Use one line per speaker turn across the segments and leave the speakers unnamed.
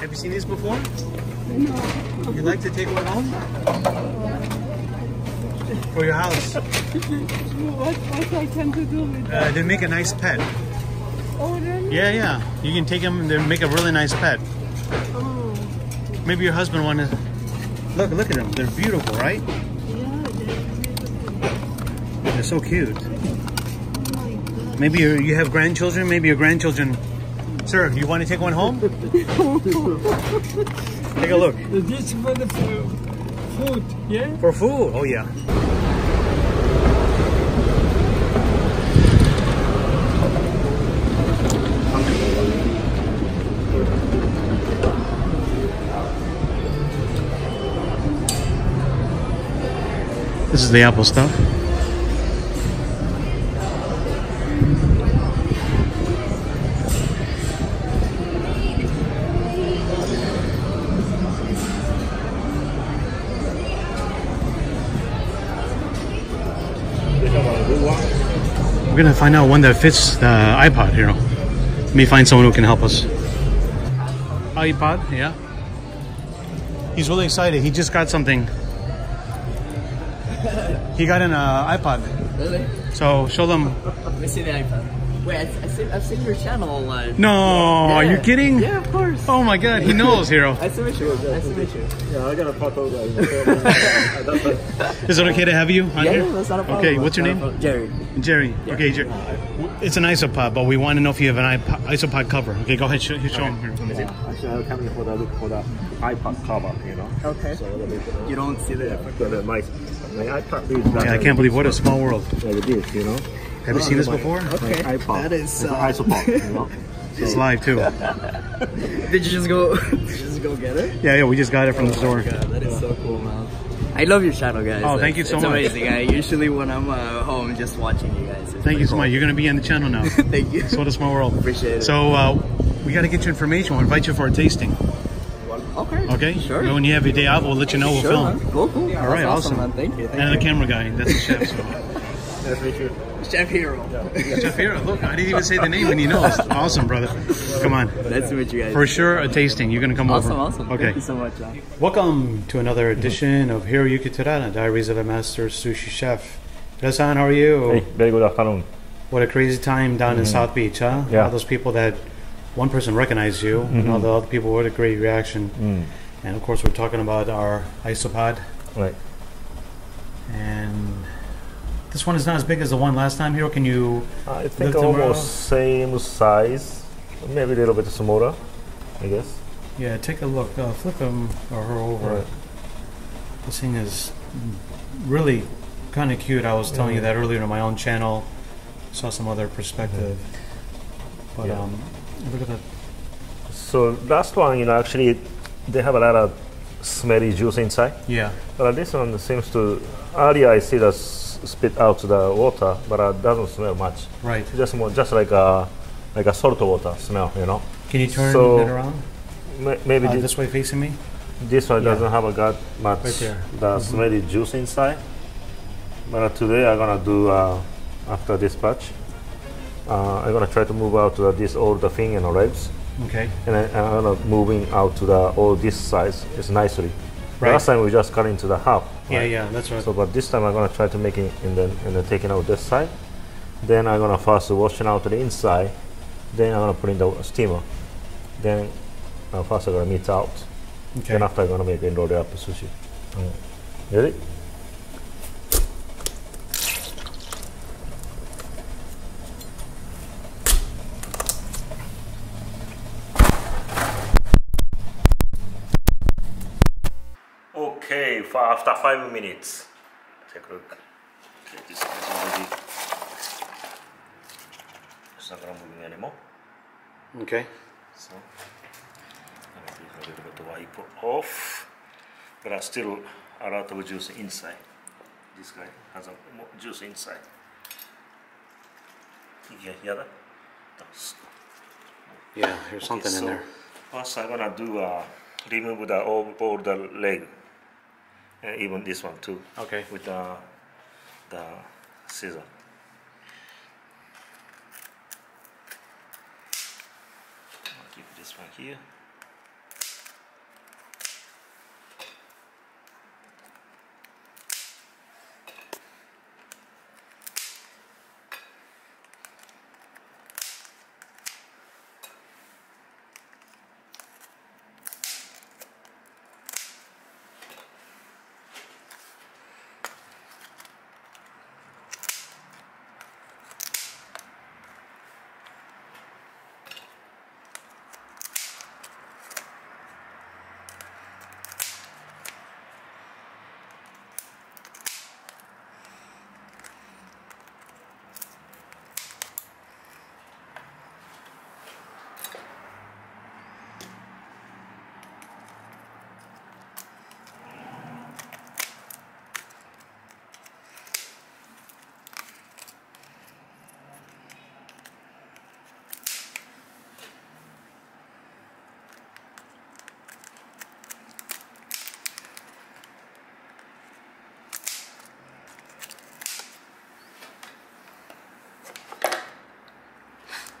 Have you seen these before?
No.
You'd like to take one home? For your house.
What, what I can to do with that?
Uh, they make a nice pet.
Oh, really?
Yeah, yeah. You can take them. They make a really nice pet.
Oh,
Maybe your husband want to. Look, look at them. They're beautiful, right?
yeah, they
They're so cute.
Oh my God.
Maybe you have grandchildren. Maybe your grandchildren. Sir, you want to take one home? take a look.
This for the food, yeah?
For food. Oh yeah. This is the apple stuff. We're gonna find out one that fits the iPod here. Let me find someone who can help us. iPod, yeah. He's really excited. He just got something. He got an uh, iPod.
Really?
So show them.
Let me see the iPad. Wait, I, I see, I've seen your channel online.
No, are you kidding?
Yeah, of course.
Oh my God, he knows, Hiro.
Nice to meet you. Nice to meet you.
Yeah, I got a photo guys.
Is it okay to have you on
Yeah,
here?
yeah, that's not a problem.
Okay, what's your name?
problem. Jerry.
Jerry. Okay, Jerry. It's an isopod, but we want to know if you have an iPod, isopod cover. Okay, go ahead, show, show him. Here.
Actually, I'm coming for the look for the iPad cover, you know.
Okay.
So me
You don't see the
put the my my iPad is
Yeah, I can't believe what a small world.
like this, you know.
Have you seen this before?
Okay.
My iPad.
That is,
It's an
uh,
you know.
It's live too.
Did you just go? did you just go get it?
Yeah, yeah, we just got it from the store.
God, that is so cool, man. I love your channel, guys.
Oh, thank you so
it's
much.
amazing. I usually when I'm uh, home, just watching you guys. It's
Thank you so
cool.
much. You're gonna be on the channel now.
thank you.
So what a small world.
Appreciate it.
So uh, we got to get your information. We'll invite you for a tasting.
okay.
Okay.
Sure.
When you have your day off, we'll let you know. We'll
Sure,
film.
man. Cool, cool.
All right,
That's
awesome.
man. Thank you. Thank
And the camera guy. That's the chef. So.
Nice to meet you.
you. Chef Hiro.
Chef Hiro. Look, I didn't even say the name, and he knows. Awesome, brother. Come on.
Nice to meet you guys.
For sure, a tasting. You're gonna come
Awesome,
over.
awesome.
Okay.
Thank you so much. man.
Welcome to another edition of Hiroyuki Terada, Diaries of a Master Sushi Chef. Tere-san, how are you?
Hey, very good afternoon.
What a crazy time down in mm-hmm. South Beach, huh?
Yeah.
All those people that one person recognized you, and mm-hmm. all the other people, what a great reaction. Mm. And of course, we're talking about our isopod.
Right.
And this one is not as big as the one last time, Hiro. Can you?
I think almost same size, maybe a little bit smaller, I guess.
Yeah, take a look. Uh, flip him or her over.
Right.
This thing is really kind of cute. I was telling you that earlier on my own channel. Saw some other perspective. But
Yeah.
um, look at that.
So last one, you know, actually they have a lot of smelly juice inside.
Yeah.
But this one seems to earlier I see the s- spit out the water, but it doesn't smell much.
Right.
Just more, just like a like a salt water smell, you know.
Can you turn
So-
it around?
Ma- Maybe
Uh,
this,
way facing me?
this one
yeah.
doesn't have a got much
Right there.
The smelly juice inside. But today I'm gonna do uh, after this batch. Uh, I'm gonna try to move out to the, this all the thing and the legs,
Okay.
and I, I'm gonna moving out to the all this size is nicely.
Right.
Last time we just cut into the half.
Yeah,
right?
yeah, that's right.
So, but this time I'm gonna try to make it and then and then taking out this side. Then I'm gonna first washing out to the inside. Then I'm gonna put in the steamer. Then uh, first I'm gonna meat out.
okay.
Then after I'm gonna make and roll it up sushi. Mm. Ready? Okay, for after five minutes. Take a look. Okay, this is already. It's not gonna move anymore.
Okay.
So, I'm gonna take a little bit of wipe off. But I still a lot of juice inside. This guy has a mo- juice inside. Yeah, yeah, that. That's-
Yeah, there's something
so
in there.
First, I'm gonna do uh, remove the all, all the leg, and even this one too,
Okay.
with the the scissor. I'll keep this one here.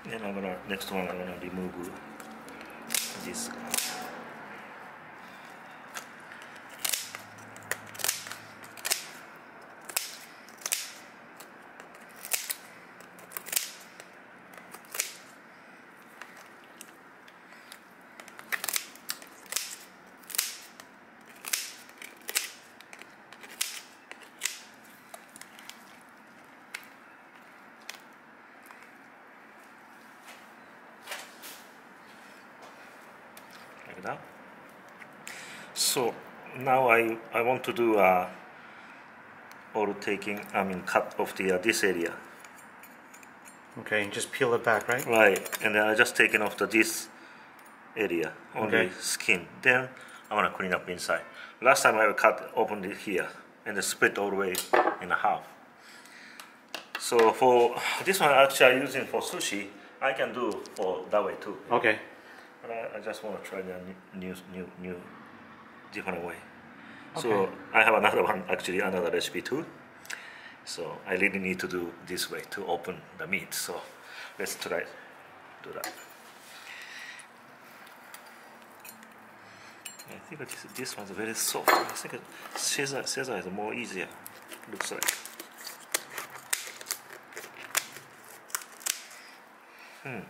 Then I'm gonna next one I'm gonna remove this. like that. So now I I want to do uh, all taking I mean cut of the uh, this area
Okay, and just peel it back, right?
right, and then I just taken off the this area only
Okay.
skin. Then I want to clean up inside. Last time I cut opened it here and then split all the way in half. So for this one actually I'm using for sushi, I can do for that way too.
Okay.
But I, I just want to try the new, new, new, different way.
Okay.
So I have another one, actually another recipe too. So I really need to do this way to open the meat. So let's try do that. I think this, this one's very soft. I think Caesar, Caesar is more easier. Looks like. Hmm.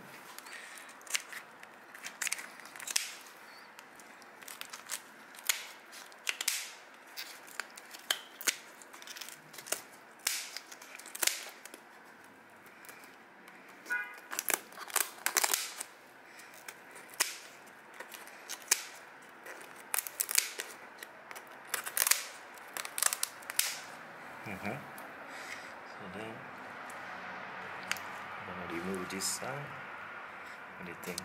Mm-hmm. So then I'm this side. Uh, Anything?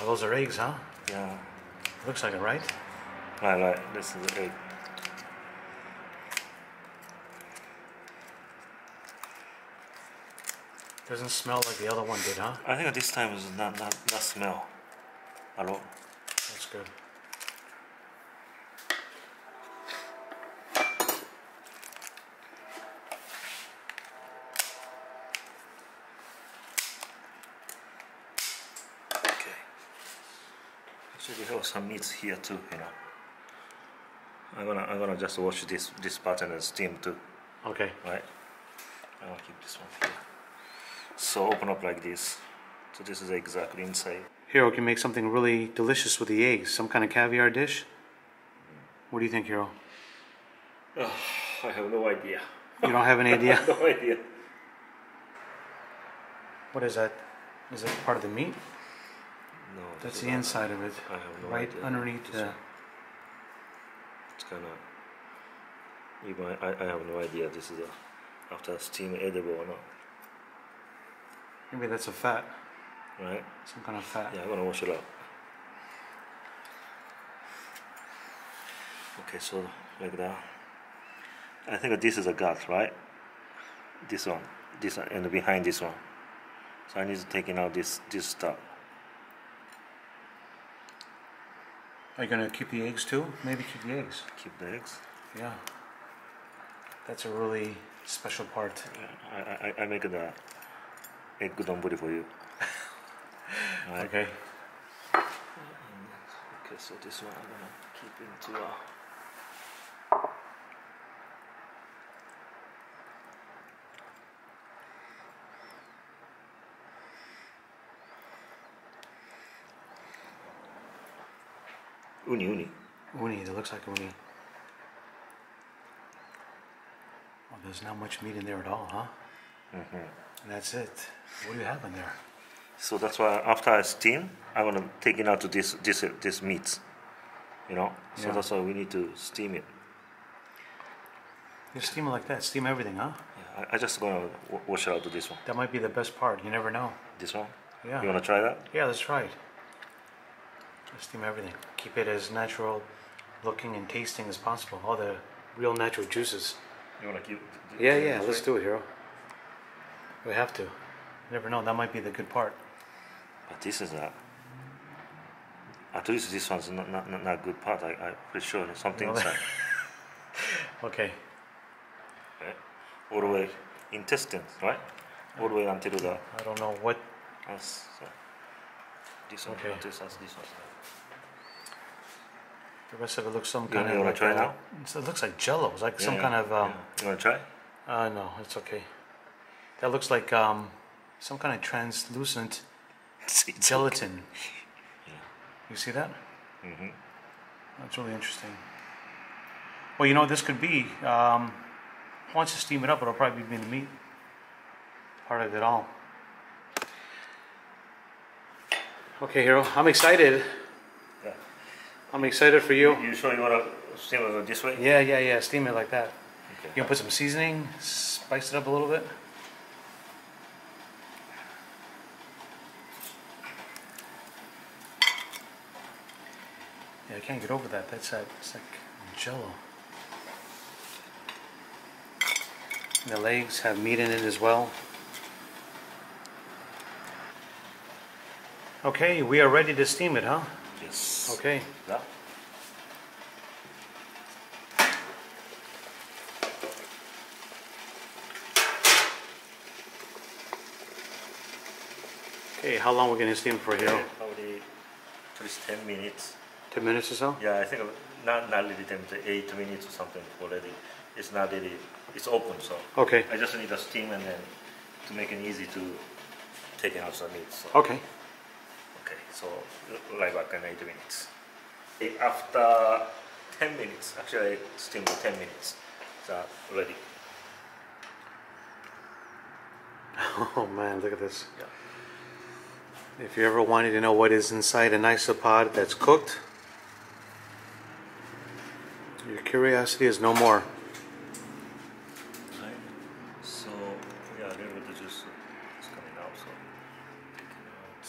Oh, those are eggs, huh?
Yeah.
Looks like it, right?
Right, right. This is the egg.
Doesn't smell like the other one did, huh?
I think this time is not not not smell at all.
That's good.
Okay. Actually, have some meats here too. You know. I'm gonna I'm gonna just wash this this part and steam too.
Okay.
Right. I'm gonna keep this one here. So open up like this. So this is exactly inside.
Hiro can make something really delicious with the eggs. Some kind of caviar dish. What do you think, Hiro?
Oh, I have no idea.
You don't have any idea?
no idea.
What is that? Is that part of the meat?
No.
That's the
not-
inside of it.
I have no
right
idea.
underneath
This
the.
one. It's kind of. Even I, I have no idea. This is a after steam edible or not.
Maybe that's a fat.
Right?
Some kind of fat.
Yeah, I'm gonna wash it out. Okay, so like that. I think this is a gut, right? This one, this one, and behind this one. So I need to taking out this this stuff.
Are you gonna keep the eggs too? Maybe keep the eggs.
Keep the eggs.
Yeah. That's a really special part.
I, I, I make the egg donburi for you. Right.
Okay.
Okay, so this one I'm gonna keep into a. Uni, uni.
Uni, that looks like uni. Well, there's not much meat in there at all, huh?
Mm-hmm.
And that's it. What do you have in there?
So that's why after I steam, I'm gonna take it out to this this this meat. You know, so
Yeah.
that's why we need to steam it.
You steam it like that. Steam everything, huh?
Yeah, I, I just gonna wash it out to this one.
That might be the best part. You never know.
This one.
Yeah.
You wanna try that?
Yeah, let's try it. Steam everything. Keep it as natural looking and tasting as possible. All the real natural juices.
You wanna keep?
Yeah, yeah, let's do it, Hiro. We have to. You never know. That might be the good part.
But this is not. At least this one's not not, not, not good part. I I pretty sure there's something
No.
inside.
Okay.
right? All the way intestines, right? All the way until the
I don't know what.
So this one,
Okay.
this this one.
The rest of it looks some
You
kind of
you wanna
like
try
uh,
now?
It looks like Jello. It's like some
Yeah,
kind of um,
yeah. You wanna try?
Uh, no, it's okay. That looks like um, some kind of translucent
It's
gelatin. You see that? Mm-hmm. That's really interesting. Well, you know, this could be. Um, once you steam it up, it'll probably be the meat part of it all. Okay, Hiro, I'm excited. I'm excited for you.
You sure you wanna steam it this way?
Yeah, yeah, yeah. Steam it like that.
Okay.
You gonna put some seasoning, spice it up a little bit. Yeah, I can't get over that. That's that. It's like Jello. And the legs have meat in it as well. Okay, we are ready to steam it, huh?
Yes.
Okay.
Yeah.
Okay, how long we gonna steam for, here?
Yeah, Probably at least 10 minutes.
10 minutes or so?
Yeah, I think not, not really 10 to 8 minutes or something already. It's not really, it's open, so
Okay.
I just need a steam and then to make it easy to take out the meat. So.
Okay.
So like back in 8 minutes. After 10 minutes, actually steam for 10 minutes, so ready.
Oh man, look at this.
Yeah.
If you ever wanted to know what is inside an isopod that's cooked, your curiosity is no more.
Right. So yeah, a little bit of juice is coming out. So taking out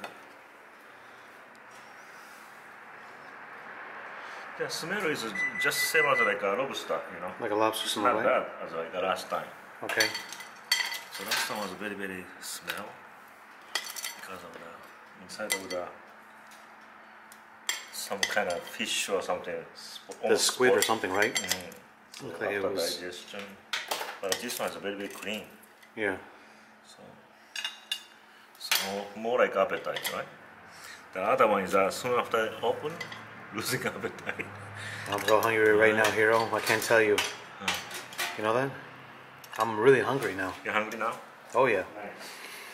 here. The smell is just the same as like a lobster, you know.
Like a lobster smell,
not
right?
bad as like the last time.
Okay.
So last time was a very very smell because of the inside of the some kind of fish or something.
The squid or something, right?
Mm. So
Looked like it
after
was-
digestion, but this one is very very clean.
Yeah.
So, so more, more like appetite, right? The other one is uh, soon after open, losing appetite.
I'm so hungry right now, Hiro. I can't tell you. You know that? I'm really hungry now.
You're hungry now?
Oh yeah.
Nice.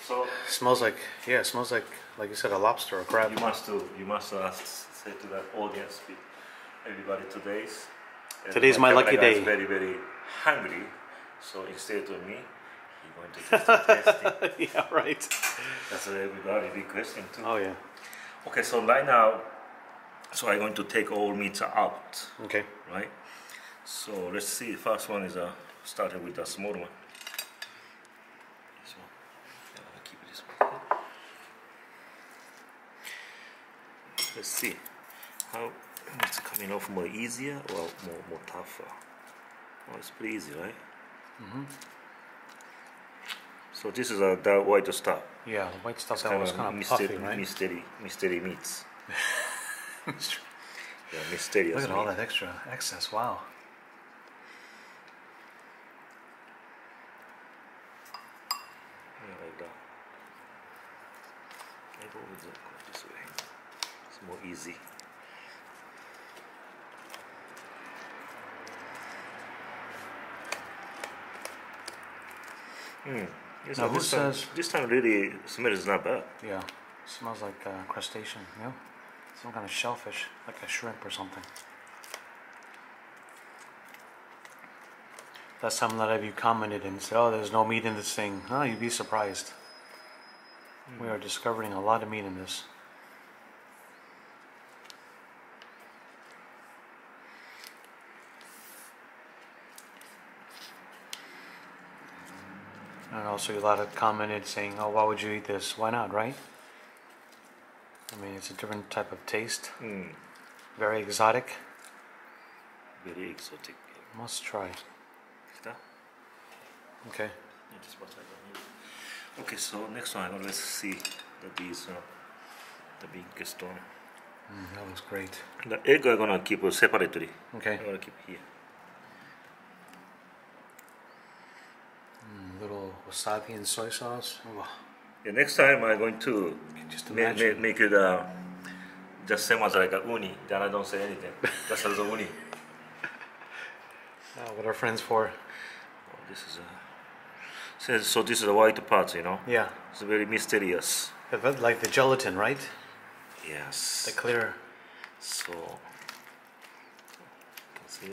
So
smells like yeah, it smells like like you said a lobster or crab.
you must do, you must uh, say to that audience, everybody today's. uh,
Today's my lucky
guy is
day.
Very very hungry, so instead of me, he going to taste it.
yeah, right.
That's what everybody requesting too.
Oh yeah.
Okay, so right now, so I'm going to take all meats out.
Okay.
right? So let's see. First one is uh, starting with the small one. This one. Yeah, I'll keep this one. Let's see how it's coming off more easier or more more tougher. Oh, it's pretty easy, right? So this is uh, the white stuff.
Yeah, the white stuff that
Kind
was
of
kind of
mystery,
puffy, right?
mystery, mystery meats. Yeah, mysterious.
Look at all that extra excess. Wow.
Yeah, like that. I go with go this way. It's more easy. Hmm. Yes,
Now, who
this time,
says-
this time really smell is not bad.
Yeah. Smells like uh, crustacean. Yeah. Some kind of shellfish, like a shrimp or something. Last time a lot of you commented and said, "Oh, there's no meat in this thing." Oh, you'd be surprised. We hmm. are discovering a lot of meat in this. And also, a lot of commented saying, "Oh, why would you eat this? Why not? Right?" I mean, it's a different type of taste.
Hmm.
Very exotic.
Very exotic.
Must try. Okay.
Yeah, just what I don't need. Okay, so next one, let's see the these, uh, the biggest one.
Mm, that looks great.
The egg I'm gonna keep separately.
Okay.
I'm gonna keep here.
Mm, little wasabi and soy sauce.
The next time I'm going to
just
ma- ma- make it uh, just same as like a uni. Then I don't say anything. Just as a uni.
Oh, what are friends for?
Oh, this is a. So, so this is a white part, you know.
Yeah,
It's very mysterious.
But like the gelatin, right?
Yes.
The clear.
So. Can see.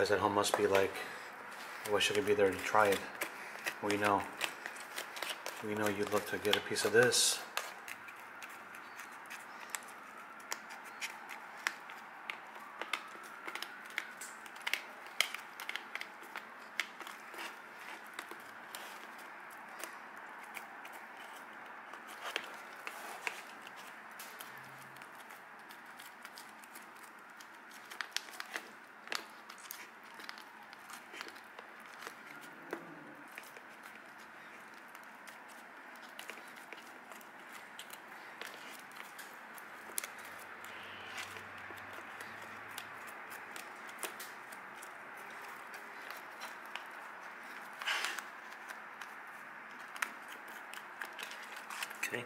Guys at home must be like, I wish I could be there to try it. We know. We know you'd love to get a piece of this.
Okay.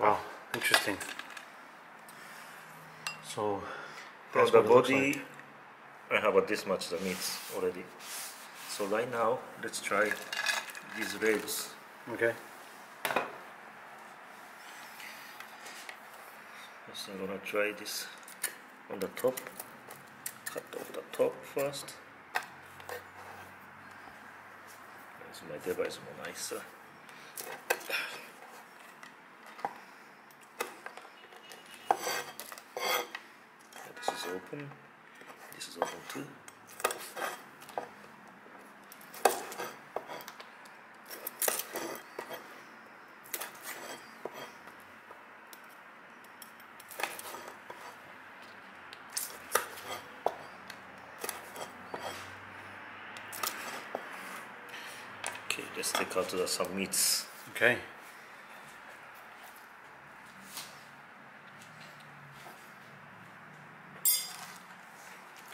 Wow, interesting. So,
From the
what it looks
body,
like.
I have about this much the meat already. So right now, let's try these legs.
Okay.
First, I'm gonna try this on the top. Cut off the top first. So my device more nicer. Yeah, this is open. This is open too. Okay, let's take out the, some meats.
Okay.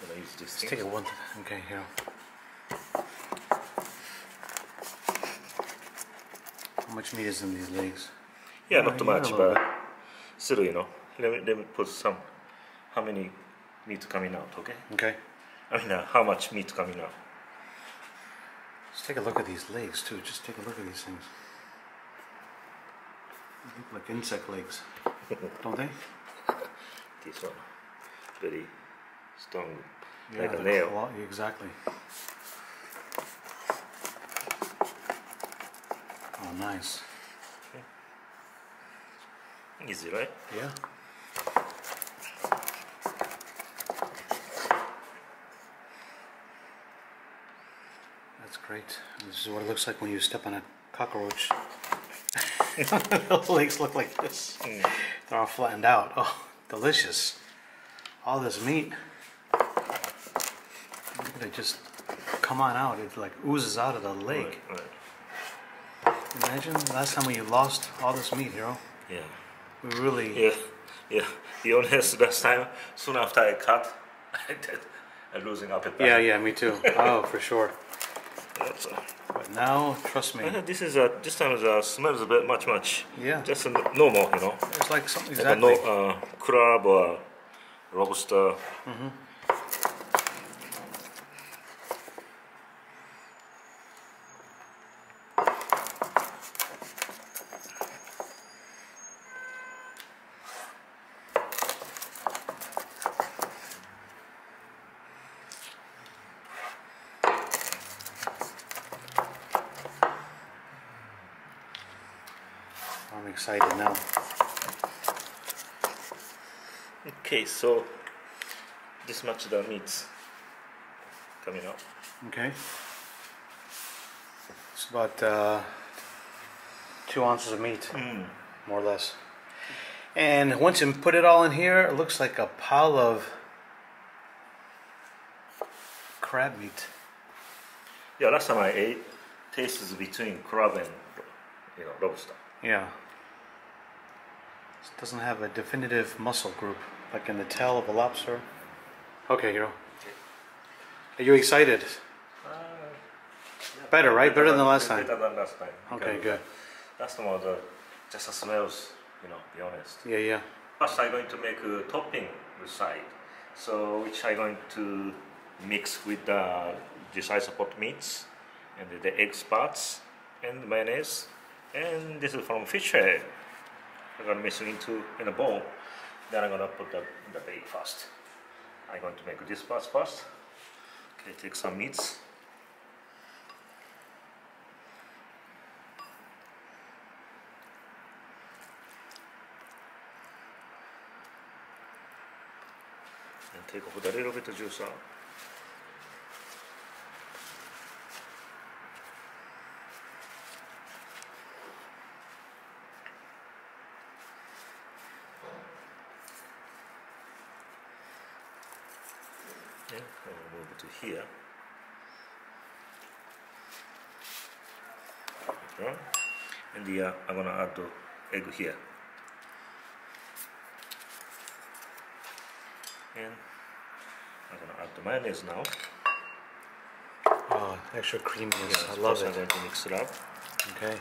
Gonna use this
Let's
thing.
take it one. Okay, here. How much meat is in these legs?
Yeah,
Uh,
not too much, but still, you know, let me, let me put some, how many meat coming out, okay?
Okay.
I mean, uh, how much meat coming out?
Let's take a look at these legs too. Just take a look at these things. They look like insect legs, don't they?
This one, very strong,
Yeah,
like a nail.
exactly. Oh, nice.
Easy, right?
Yeah. That's great. This is what it looks like when you step on a cockroach. the legs look like this. Hmm. They're all flattened out. Oh, delicious. All this meat. It just come on out. It like oozes out of the lake.
Right, right.
Imagine last time we lost all this meat, Hiro.
Yeah,
We really.
yeah, yeah. Be honest, last time, soon after I cut, I, did, I'm losing appetite.
Yeah, yeah, me too. Oh, for sure.
That's, uh,
But now, trust me,
uh, this is a this time the smells a bit much much.
Yeah.
Just uh, normal, you know.
it's like something
Like a
exactly.
no uh, crab or lobster.
I'm excited now.
Okay, so this much of the meats coming up.
Okay. It's about uh, two ounces of meat, more or less. And once you put it all in here, it looks like a pile of crab meat.
Yeah, last time I ate, tastes between crab and you know lobster.
Yeah. It doesn't have a definitive muscle group like in the tail of a lobster. Okay, Hiro. Are you excited? Better, right? Better than last time.
Better than last time.
Okay, good.
Last time was uh, just the smells, you know. Be honest.
Yeah, yeah.
First, I'm going to make a topping with side, so which I'm going to mix with the this isopod meats and the egg spots and mayonnaise, and this is from fish head. I'm gonna mix it into in a bowl. Then I'm gonna put the the bake first. I'm going to make this part first. Okay, take some meats. and take off a little bit of juice out. Yeah, I'll move it to here. Okay. Uh, I'm gonna add the egg here. And I'm gonna add the mayonnaise now.
Oh, extra creaminess. I love
course, I'm
it.
going to mix it up.
Okay.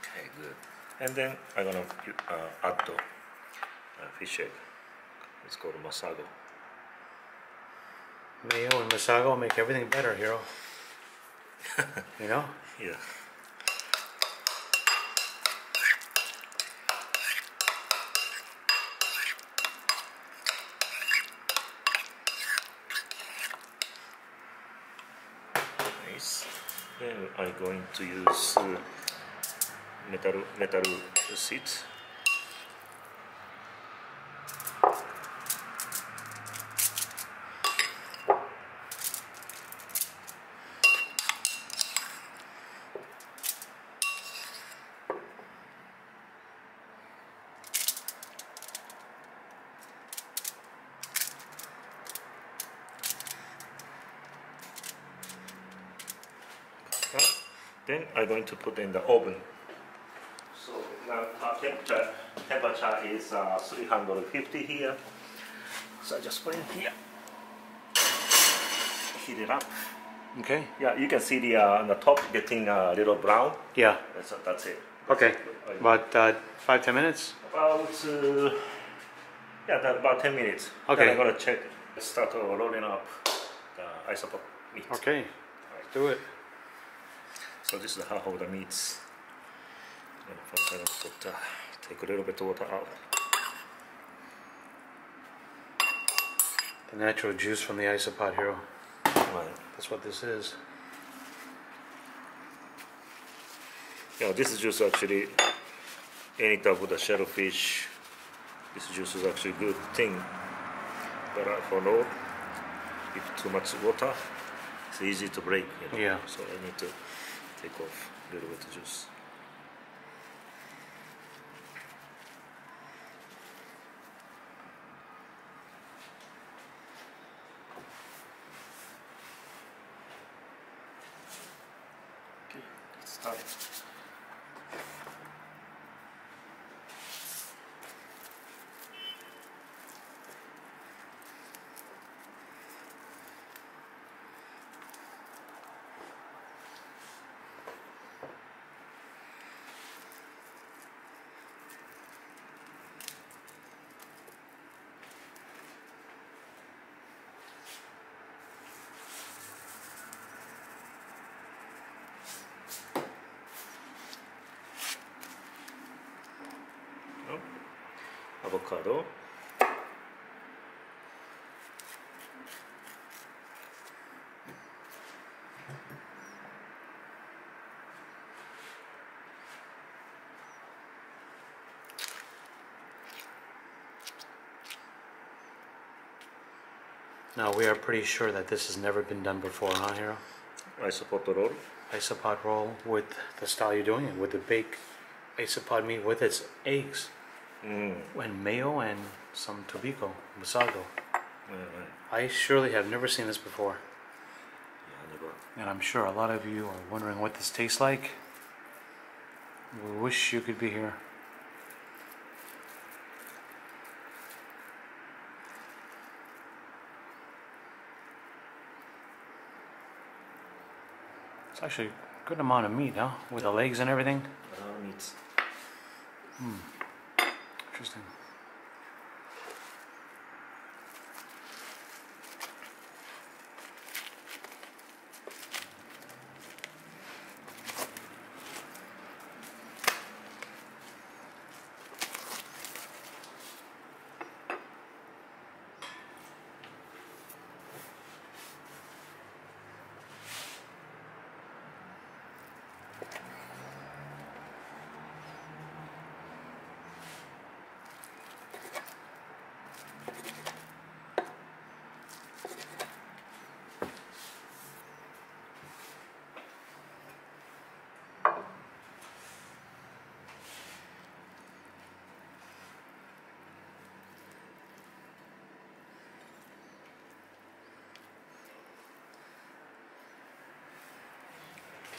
Okay, good. And then I'm gonna uh, add the uh, fish egg. It's called masago.
Mayo and Masago make everything better, Hiro. you know?
Yeah. Nice. Then I'm going to use uh, metal metal sheet. Okay. Then I'm going to put in the oven. So now our temperature, temperature is uh, 350 here. So I just put in here. Heat it up.
Okay.
Yeah, you can see the uh, on the top getting a little brown.
Yeah.
That's, that's it.
Okay. About uh, five, ten minutes?
About uh, yeah, that, about 10 minutes.
Okay.
Then I'm gonna check. Start uh, rolling up the isopod meat.
Okay. Do it.
So this is half of the meats. And first I'm gonna put, uh, take a little bit of water out.
The natural juice from the isopod, Hiro.
Right.
That's what this is.
Yeah, this juice actually, any type of the shellfish, this juice is actually a good thing. But uh, for load, if too much water, it's easy to break. You know?
Yeah.
So I need to take off a little bit of juice. Oh, avocado.
Now we are pretty sure that this has never been done before, huh, Hiro?
Isopod roll.
Isopod roll with the style you're doing it, with the baked isopod meat with its eggs
Mm.
and mayo and some tobiko, masago.
Right.
I surely have never seen this before.
Yeah, never.
And I'm sure a lot of you are wondering what this tastes like. We wish you could be here. It's actually a good amount of meat, huh? With the legs and everything.
Uh, meats.
Interesting.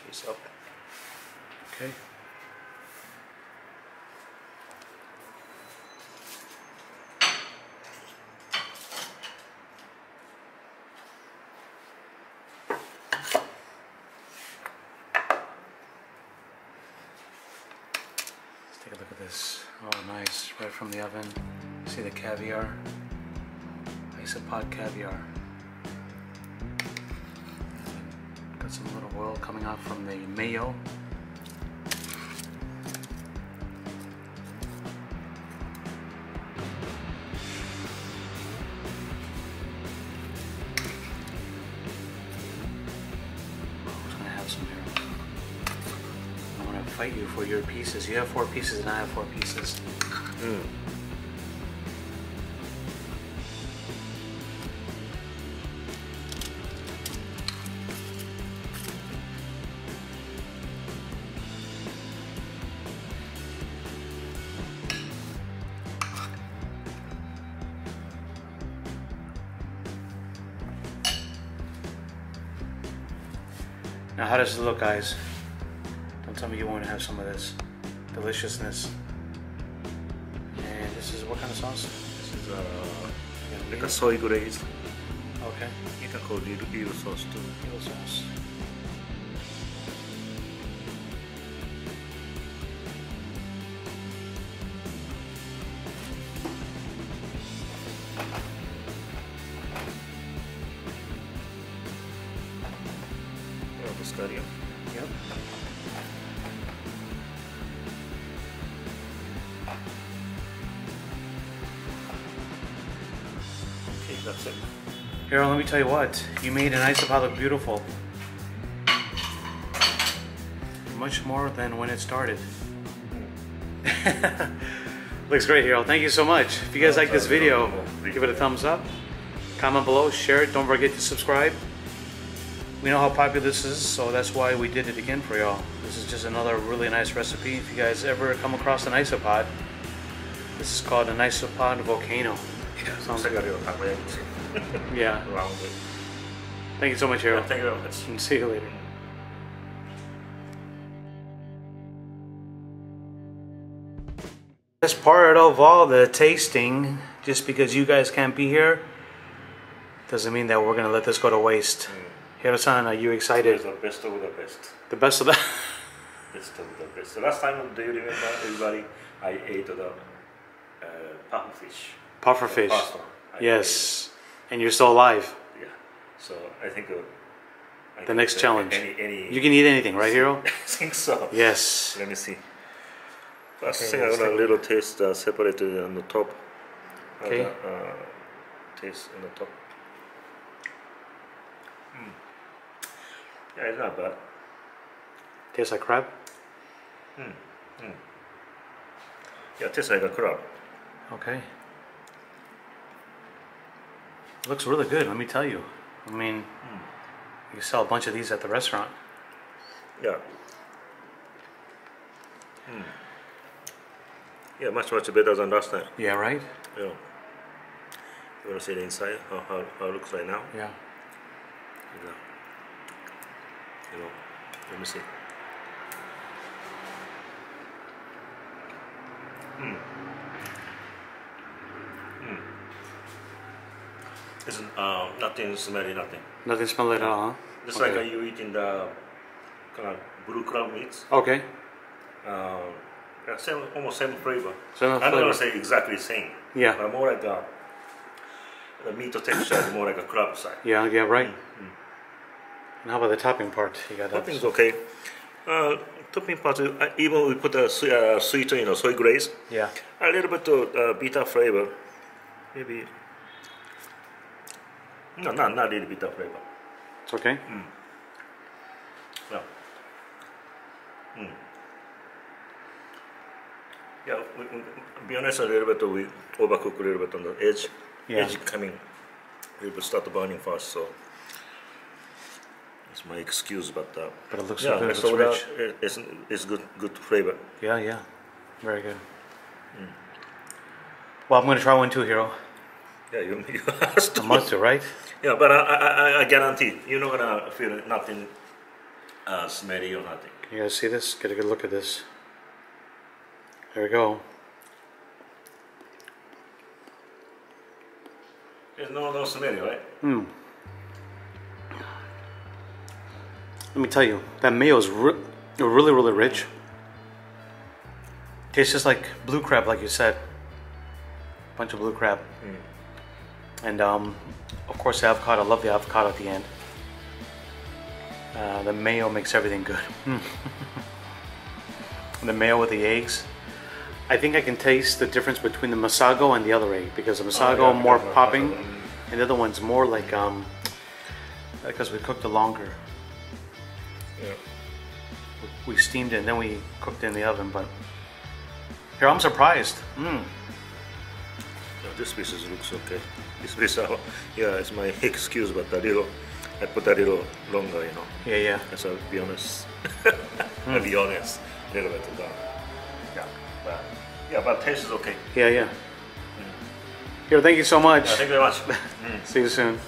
It's up.
Okay. Let's take a look at this. Oh, nice. Right from the oven. See the caviar? Isopod caviar. Some little oil coming out from the mayo. Fight you for your pieces. You have four pieces and I have four pieces.
Mm.
Look, guys? Don't tell me you want to have some of this deliciousness. And this is what kind of sauce?
This is uh, like a soy glazed.
Okay.
You can call it eel sauce too.
Eel sauce.
That's it.
Harold, let me tell you what. You made an isopod look beautiful. Much more than when it started. Looks great, Harold. Thank you so much. If you guys like this video, give it a thumbs up. Comment below, share it. Don't forget to subscribe. We know how popular this is, so that's why we did it again for y'all. This is just another really nice recipe. If you guys ever come across an isopod, this is called an isopod volcano.
Yeah,
sounds
like a real family.
yeah. Thank you so much, Harold.
Yeah, thank you very much.
And see you later. As part of all the tasting, just because you guys can't be here, doesn't mean that we're gonna let this go to waste. Mm. Hiro-san, are you excited?
the best of the best.
The best of the
best of the best. The last time, do you remember, everybody, I ate the uh, fish.
Pufferfish.
fish. one. I
Yes. And you're still alive.
Yeah. So I think uh, I
The next
eat
challenge.
Any, any.
You can eat anything, right, Hiro?
I think so.
Yes.
Let me see. First
Okay,
thing I'm gonna
a
little taste uh, separated on the top.
Okay.
the, uh, taste on the top. Mm. Yeah, it's not bad.
Tastes like crab.
Yeah, tastes like a crab.
Okay. Looks really good, let me tell you. I mean, you sell a bunch of these at the restaurant.
Yeah. Mm. Yeah, much much better than last time.
Yeah, right?
Yeah. You wanna see the inside? How how, how it looks right now?
Yeah.
Yeah. You know, let me see. Hmm. It's uh, nothing smelly, nothing.
Nothing smell like at all, huh?
Just
Okay.
like uh, you eating the kind of blue crab meats.
Okay.
Uh, yeah, same, almost same flavor.
Same
I'm not
flavor.
gonna say exactly same.
Yeah.
But more like a, the meat texture is more like a crab side.
Yeah, yeah, right. And how about the topping part? You got that.
Topping's okay. Uh, topping part, uh, even we put a sweet, uh, sweet you know, soy glaze,
Yeah.
a little bit of uh, bitter flavor, maybe. No, not not little bit of flavor.
It's okay.
Yeah. Mm. Yeah, we, we, be honest, a little bit we overcook a little bit on the edge.
Yeah.
Edge coming, we will start burning fast. So it's my excuse, but uh,
But it looks
yeah,
good. It
so that
rich.
it's, it's good good flavor.
Yeah, yeah. Very good. Well, I'm going to try one too, Hiro.
Yeah, you, you have to.
A must to,
Yeah, but I, I, I- guarantee you're not gonna feel nothing uh, smelly or nothing.
You guys see this? Get a good look at this. There we go.
There's no no smelly, right? Hmm.
Let me tell you, that mayo is re- really, really rich. Tastes just like blue crab, like you said. Bunch of blue crab. And um, of course, the avocado. I love the avocado at the end. Uh, the mayo makes everything good. the mayo with the eggs. I think I can taste the difference between the masago and the other egg because the masago
Oh, yeah,
more popping, and the other one's more like um, because we cooked it longer.
Yeah.
we steamed it and then we cooked it in the oven. But here, I'm surprised. Mm.
This piece looks okay. Uh, yeah, it's my excuse, but a little, I put a little longer, you know.
Yeah, yeah.
So be honest. I'll be honest, a little bit down. Yeah, but yeah, but taste is okay.
Yeah, yeah. Here, thank you so much.
Yeah, thank you very much.
See you soon.